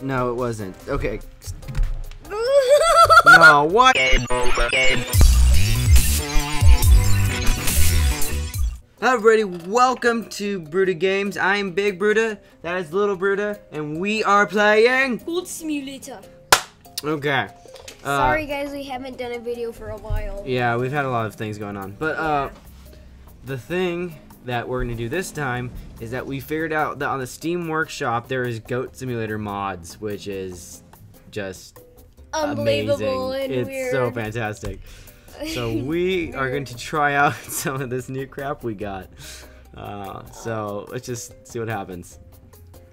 was. No, it wasn't. Okay. no, what? Hello everybody, welcome to Brewda Games. I am Big Brewda, that is Little Brewda, and we are playing... Goat Simulator. Okay. Uh, Sorry guys, we haven't done a video for a while. Yeah, we've had a lot of things going on. But, uh, the thing that we're going to do this time is that we figured out that on the Steam Workshop there is Goat Simulator mods, which is just Unbelievable amazing. and it's weird. so fantastic. So we are going to try out some of this new crap we got. Uh, so let's just see what happens.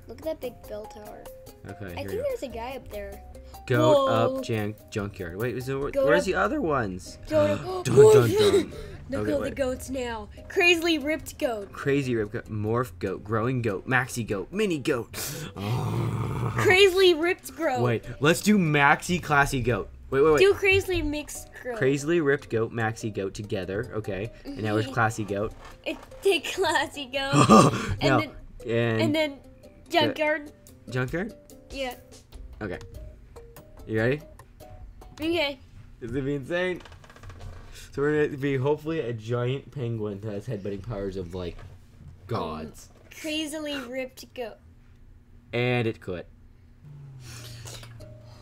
Look at that big bell tower. Okay, I think there's a guy up there. Goat Whoa. up jank, junkyard. Wait, where's up- the other ones? Dun, dun, dun. Look Okay, at the wait. goats now. Crazily ripped goat. Crazy rip goat, morph goat, growing goat, maxi goat, mini goat. Oh. Crazily ripped goat. Wait, let's do maxi classy goat. Wait, wait, wait. Do crazily mixed goat. Crazily ripped goat, maxi goat together. Okay, and now it's mm-hmm. classy goat. It take classy goat. and now, then and, and then junkyard. junkyard. Yeah. Okay, you ready? Okay. This is gonna be insane. So we're gonna be hopefully a giant penguin that has headbutting powers of like gods, Crazily ripped goat. and it could.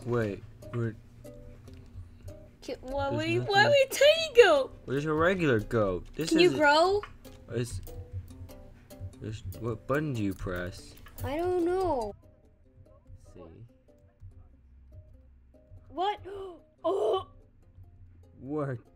Wait, we're Ki- Why There's we why nothing- we tiny goat? Where's a regular goat? This Can you is grow? is this, what button do you press? I don't know. see. What? Oh, We're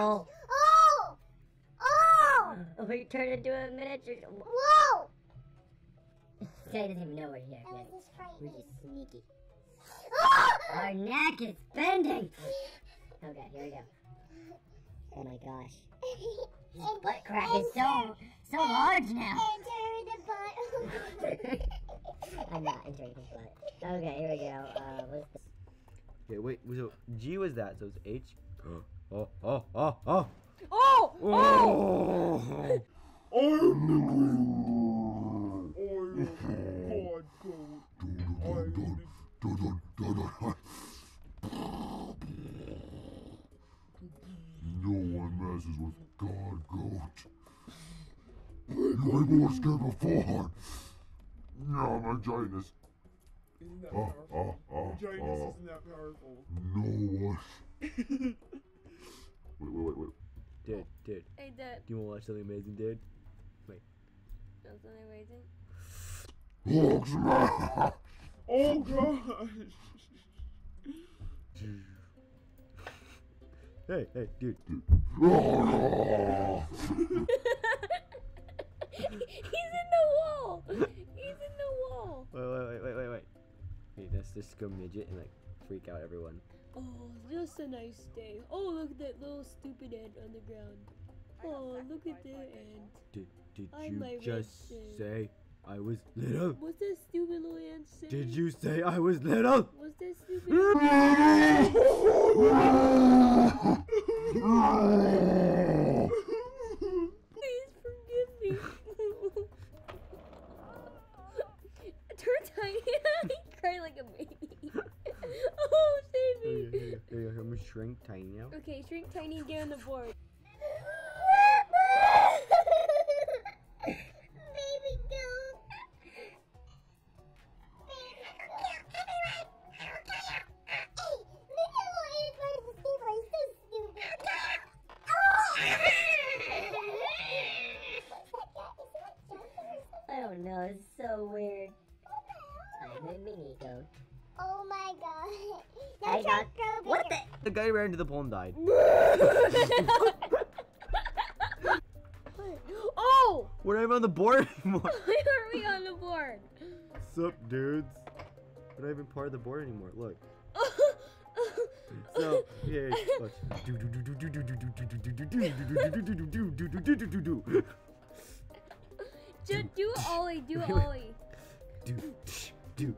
Oh. Oh! Oh! We turned into a miniature. Whoa! Say doesn't even know we're here. That was just We're just sneaky. Oh! Our neck is bending. Okay, here we go. Oh my gosh. His butt crack is so so large now. Enter the butt. I'm not entering his butt. Okay, here we go. Uh, what's this? Okay, wait. So G was that? So it's H. Oh, oh, oh, oh. Oh! Oh! No one messes with God Goat. You people were scared before. No, my giantness. Isn't that Oh, powerful? oh, oh, Giantess isn't that powerful. No one. Wait, wait, wait, wait. Dude, dude. Hey, Dad. Do you want to watch something amazing, dude? Wait. Something amazing. Hulk smash! Oh gosh! Hey, hey, dude. Oh, He's in the wall. He's in the wall. Wait, wait, wait, wait, wait, wait. Wait, let's just go midget and like freak out everyone. Oh, just a nice day. Oh, look at that little stupid ant on the ground. Oh, look at the ant. Did did I you just rest say I was little? What's that stupid little ant saying? Did you say I was little? What's that stupid ant? Please forgive me. Turn tiny. he cried like a baby. oh, save Here me. you go, here you go, here you go. I'm gonna shrink tiny now. Okay, shrink tiny down the board. The guy ran into the pool and died. oh! We're not even on the board anymore. Why are we on the board? Sup, dudes? We're not even part of the board anymore. Look. so, yeah, do Ollie, do Ollie do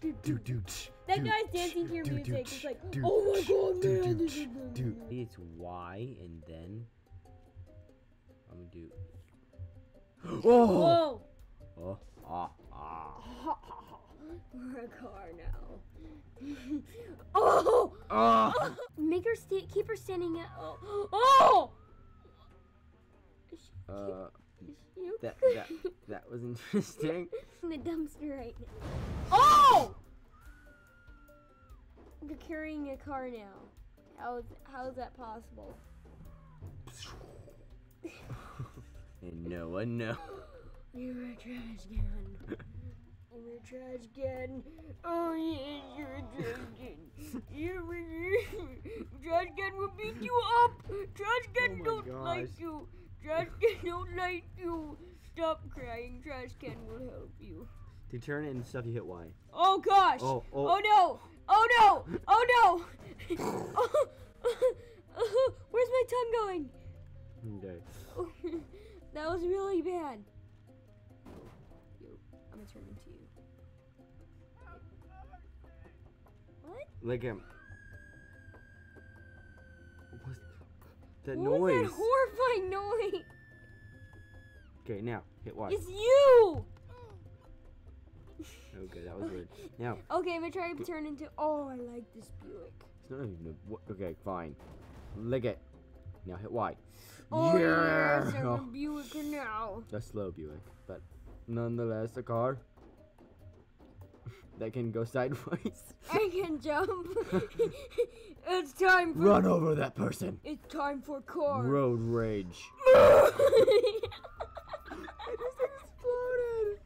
do do do That guy's dancing to your music. It's like, oh my god, man, this is do. It's Y and then I'm gonna do. Oh! Whoa! Oh! Ah! Ah! We're a car now. oh! Ah! Make her sta- keep her standing at. Oh! Oh! Uh, is she that that that was interesting. in the dumpster right now. Oh! You're carrying a car now. How is how is that possible? And no one knows. You're a trash can. You're a trash can. Oh yeah, you're a trash can. You're a trash can will beat you up. Trash can Oh don't gosh. like you. Trash can don't like you. Stop crying. Trash can will help you. To turn it into stuff, you hit Y. Oh gosh! Oh, Oh, oh. no! Oh no! Oh no! Where's my tongue going? Okay. that was really bad. You, I'm gonna turn into you. What? Lick him. Um, that What was noise? that horrifying noise? okay, now hit Y. It's you! Okay, that was weird. Now, Okay, I'm gonna try to turn into. Oh, I like this Buick. it's not even a, what- okay, fine. Lick it. Now hit Y. Oh yes, I'm a Buick now. a slow Buick, but nonetheless a car that can go sideways. I can jump. it's time for. Run over that person. It's time for car. Road rage. It's exploded.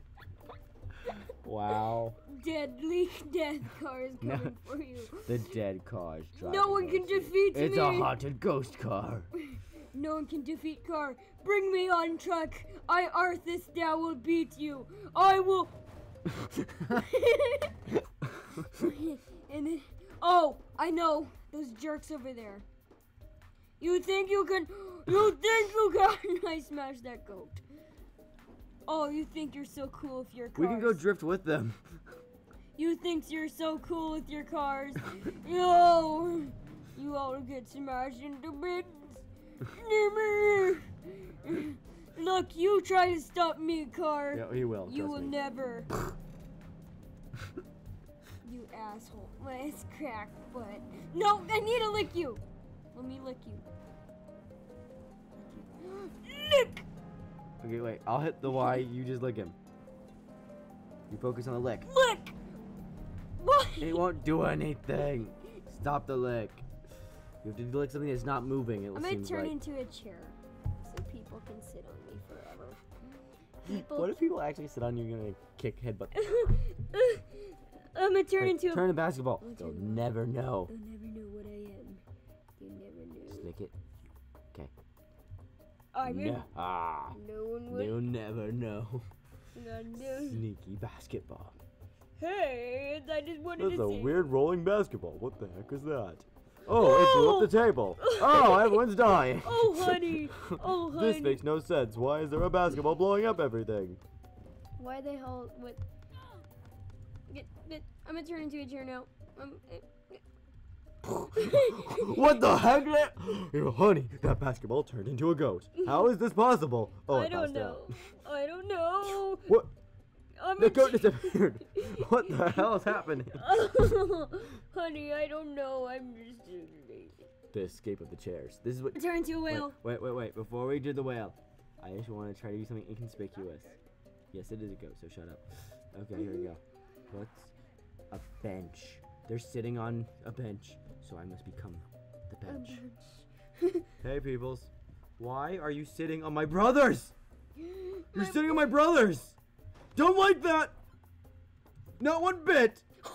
Wow. Deadly death car is No. coming for you. The dead car is driving. No one can defeat It's me. a haunted ghost car. No one can defeat car. Bring me on truck. I Arthas now will beat you. I will. and then, oh, I know those jerks over there. You think you can? You think you can? I smashed that goat. Oh, you think you're so cool with your cars? we can go drift with them. You think you're so cool with your cars? Yo, you all get smashed into bits. Look, you try to stop me, car. Yeah, he will. you will me. never. you asshole. My ass cracked, but no, I need to lick you. Let me lick you. Lick. Okay, wait. I'll hit the Y. You just lick him. You focus on the lick. Lick. What? It won't do anything. Stop the lick. You have to lick something that's not moving. It I'm gonna turn like. into a chair people can sit on me forever. People. What if people actually sit on you and gonna kick headbutt? I'm gonna turn Wait, into turn a. to basketball. They'll turn- never know. You'll never know what I am. You never know. lick it. Okay. I'm in. No. Ah. No one would. You'll never know. No, no. Sneaky basketball. Hey, I just wanted That's to a weird rolling basketball. What the heck is that? Oh, it blew up the table. Oh, everyone's dying. Oh, honey. Oh, honey. This makes no sense. Why is there a basketball blowing up everything? Why the hell? What? Get, get, I'm gonna turn into a chair now. Um, eh, What the heck? Oh, honey, that basketball turned into a goat. How is this possible? Oh, I don't know. I don't know. What? I'm The goat disappeared. What the hell is happening? Honey, I don't know. I'm just. The escape of the chairs. This is what. Turn into a whale. wait, wait, wait. Before we do the whale, I just want to try to do something inconspicuous. Yes, it is a goat, so shut up. Okay, here we go. What's a bench? They're sitting on a bench, so I must become the bench. Hey, peoples. Why are you sitting on my brothers? You're sitting on my brothers! Don't like that! Not one bit!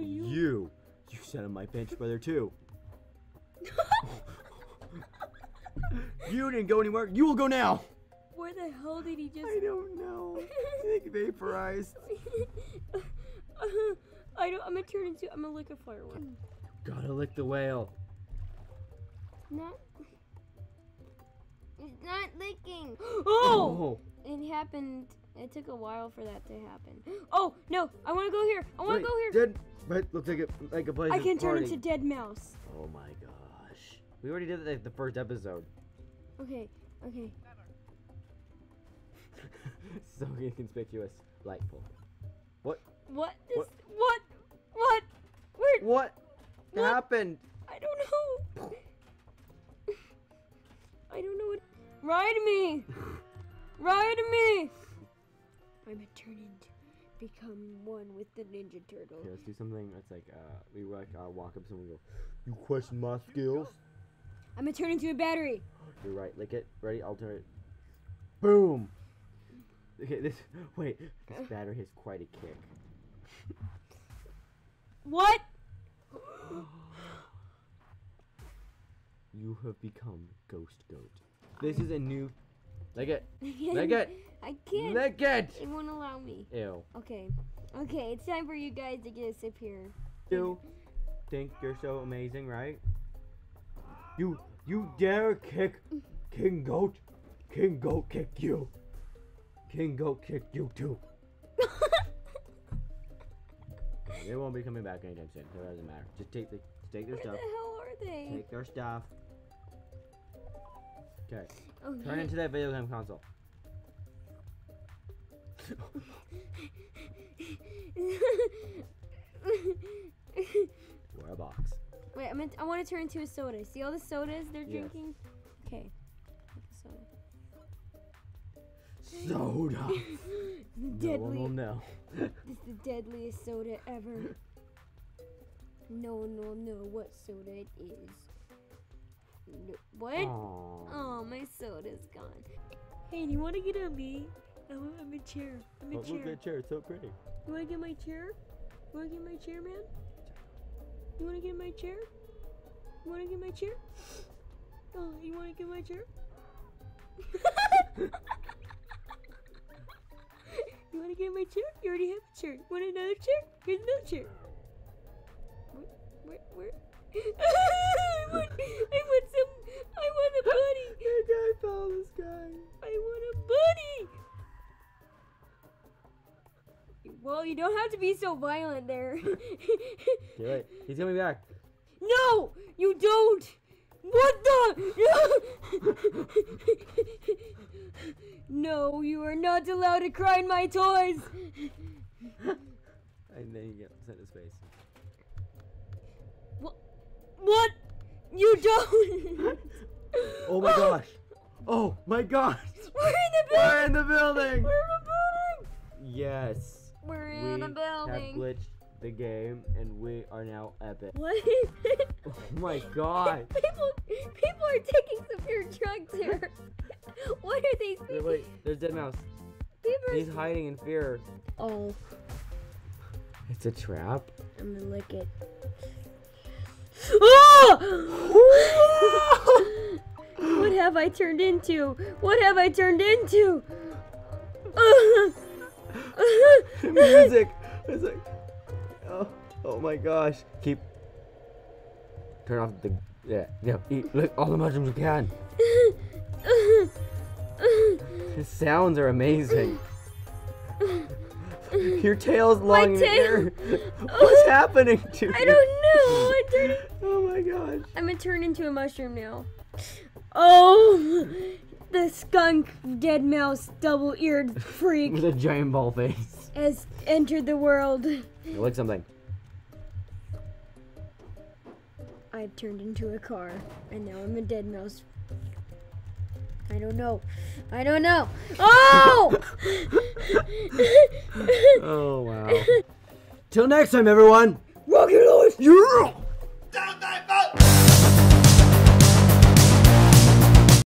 You? You! You sat on my bench, brother, too. you didn't go anywhere. You will go now! Where the hell did he just? I don't know. I think vaporized. I don't. I'm gonna turn into. I'm gonna lick a firework. Gotta lick the whale. Not. It's not licking. Oh! oh! It happened. It took a while for that to happen. Oh no! I want to go here. I want to go here. Dead. Right, looks like a like a place. I can turn party. into dead mouse. Oh my gosh. We already did that like, the first episode. Okay. Okay. so inconspicuous. Lightful. What? What? This, What? what? What? Where? What What? happened? I don't know. I don't know what. Ride me! Ride me! I'm gonna turn into, become one with the Ninja Turtle. Okay, let's do something that's like uh we like uh, walk up to someone and go, You question my skills? I'm gonna turn into a battery. You're right, lick it. Ready? I'll turn it. Boom! Okay, this wait, this battery has quite a kick. What? You have become Ghost Goat. This is a new Lick it. Lick it. I can't. Lick it! It won't allow me. Ew. Okay. Okay, it's time for you guys to get us up here. You think you're so amazing, right? You you dare kick King Goat? King Goat kick you. King Goat kick you too. They won't be coming back anytime soon, so it doesn't matter. Just take the take their Where stuff. the hell are they? Take their stuff. Okay. Okay. Turn into that video game console. Or a box. Wait, I meant I want to turn into a soda. See all the sodas they're Yes. drinking? Okay. Soda. Soda. No one will know. This is the deadliest soda ever. No one will know what soda it is. No, what? Aww. Oh, my soda's gone. Hey, do you want to get on me? I'm, I'm a chair. I'm a But chair. look at that chair, it's so pretty. You want to get my chair? You want to get my chair, man? You want to get my chair? You want to get my chair? Oh, you want to get my chair? you want to get my chair? You already have a chair. You want another chair? Here's another chair. Where? Where? where? I, want, I want some. I want a buddy. That guy fell in the. I want a buddy. Well, you don't have to be so violent there. Okay, wait. He's coming back. no, you don't. What the? no, you are not allowed to cry in my toys. And then you get sent to space. What? You don't. Oh my gosh. Oh my gosh. We're in the building. We're in the building. We're in the building. Yes. We're We in the have building. glitched the game and we are now epic. What? Oh my god. people, people are taking of drugs here. what are these Wait, people? wait, there's Dead Mouse. people He's hiding in fear. Oh, It's a trap. I'm gonna lick it. Oh! what have I turned into? What have I turned into? Music. It's like, oh, oh my gosh. Keep. Turn off the. Yeah, yeah. Eat lick all the mushrooms you can. His sounds are amazing. Your tail's long in the tail. air. What's happening to you? I don't know. I'm turning. Oh my gosh. I'm gonna turn into a mushroom now. Oh, the skunk, dead mouse, double-eared freak With a giant ball face. has entered the world. Lick something. I've turned into a car, and now I'm a dead mouse. I don't know. I don't know. Oh! Oh wow. Till next time, everyone. Rocket launch! Yeah.